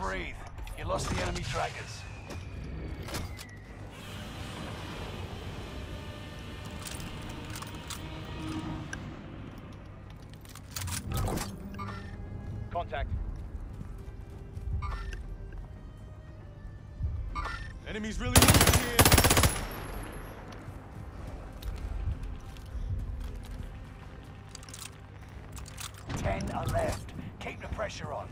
breathe. You lost the enemy trackers. Contact. Enemies really moving here. Ten are left. Keep the pressure on.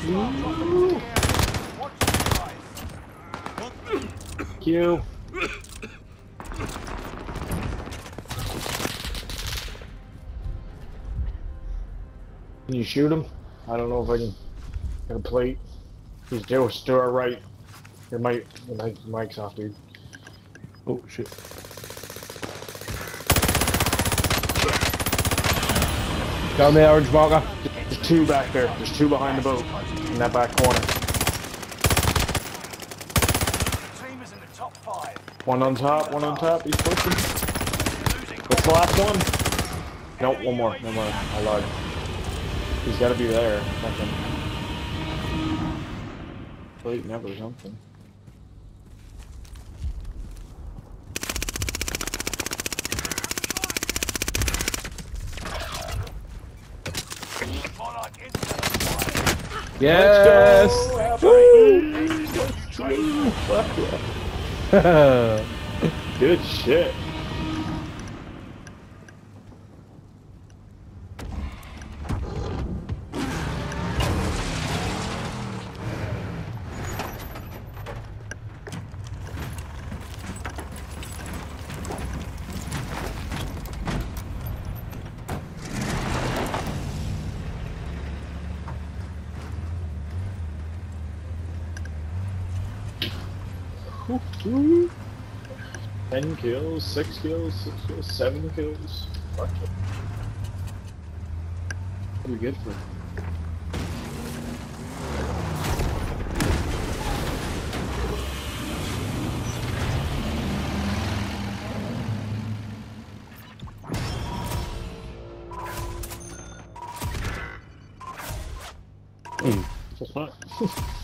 Eyes. Q. Can you shoot him? I don't know if I can. A plate. He's still to our right. Your mic, your mic, mic's off, dude. Oh shit. Down there, orange marker. There's two back there. There's two behind the boat in that back corner. The team is in the top five. One on top, one on top. He's pushing. What's the last one? Nope, one more. No more. I lied. He's got to be there. Fucking. Plate never something. Yes. Good shit. Ten kills, six kills, six kills, seven kills. Fuck it. Pretty good for. Mm. Just.